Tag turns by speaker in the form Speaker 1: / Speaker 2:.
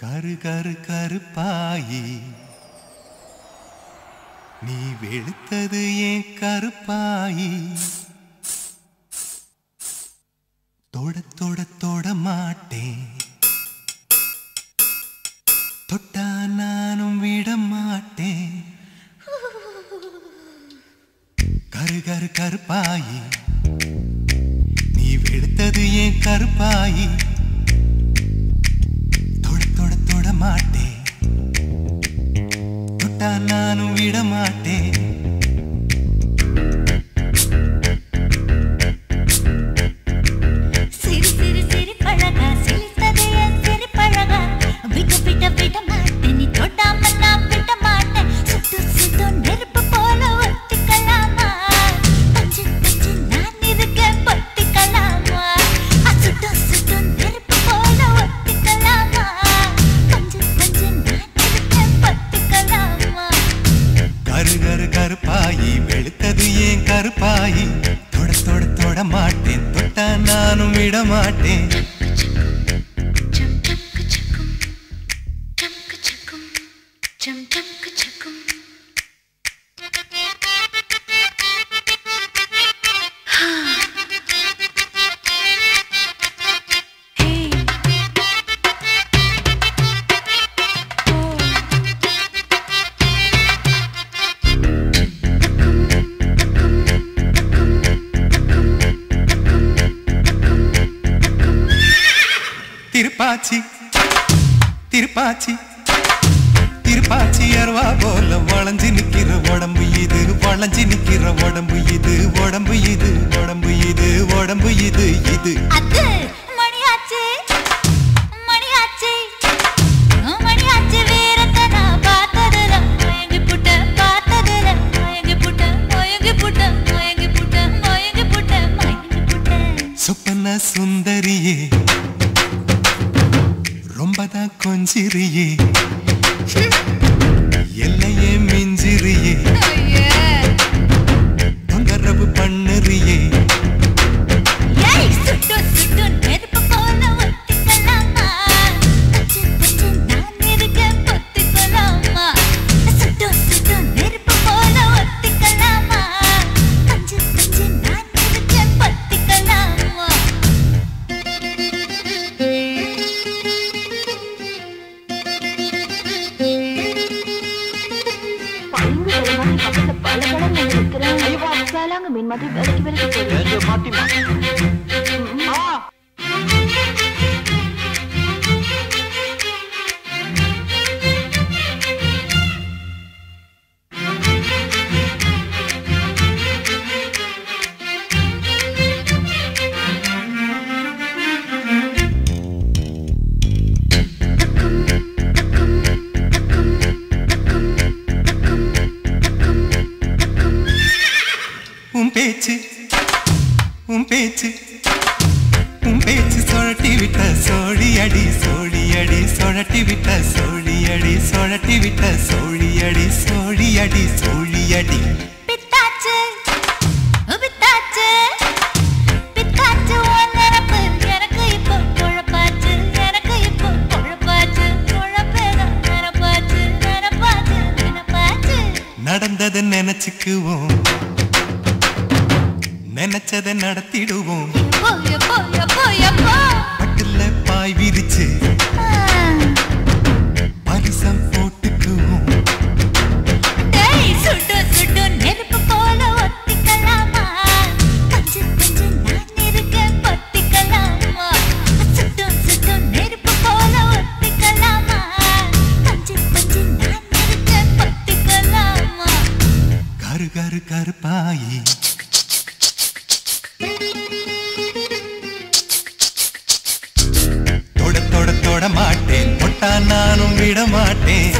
Speaker 1: கரு கரு கருப்பாயி. நீ வெளுத்தது ஏன் கருப்பாயி? தொட தொட தொட மாட்டேன். தொட்டா நானும் விட மாட்டேன். கரு கரு கருப்பாயி. நீ வெளுத்தது ஏன் கருப்பாயி? தொட தொட்டா நானும் விடமாட்டேன்.
Speaker 2: Chum chum ka-chukum,
Speaker 1: Thiruppachi Thiruppachi Thiruppachi அருவா போல வளைஞ்சு நிக்கிற உடம்பு இது வளைஞ்சு நிக்கிற உடம்பு இது உடம்பு இது உடம்பு இது உடம்பு இது இது. சுந்தரியே ரொம்பதான் கொஞ்சிரியே என்னையே மிஞ்சிரியே
Speaker 3: பளிங்கு வேலை மாதிரி பக்கத்துல பல கலர்ல இருக்கிறேன் வேளாங்க மீன் மாதிரி விலைக்கு விலைக்கு போகுது
Speaker 1: பேச்சு உன் பேச்சு. உன் பேச்சு சுழட்டி விட்ட சோழி அடி சோழி அடி சுழட்டி விட்ட சோழி அடி சுழட்டி விட்ட சோழி அடி சோழி அடி சோழி அடி.
Speaker 2: பித்தாச்சு பித்தாச்சு பித்தாச்சு உன்
Speaker 1: நினைச்சதை நடத்திடுவோம். பட்டுல பாய் விரிச்சு பரிசம் போட்டுக்குவோம்.
Speaker 2: சுட்டு சுட்டு நெருப்பு போல ஒத்திக்கலாமா பஞ்சு பஞ்சு நான் இருக்கேன் பத்திக்கலாமா சுட்டு சுட்டு நெருப்பு போல ஒத்திக்கலாமா பஞ்சு பஞ்சு நான் இருக்கேன் பத்திக்கலாமா
Speaker 1: கரு கரு கருப்பாயி. தொட தொட தொட மாட்டேன். தொட்டா நானும் விட மாட்டேன்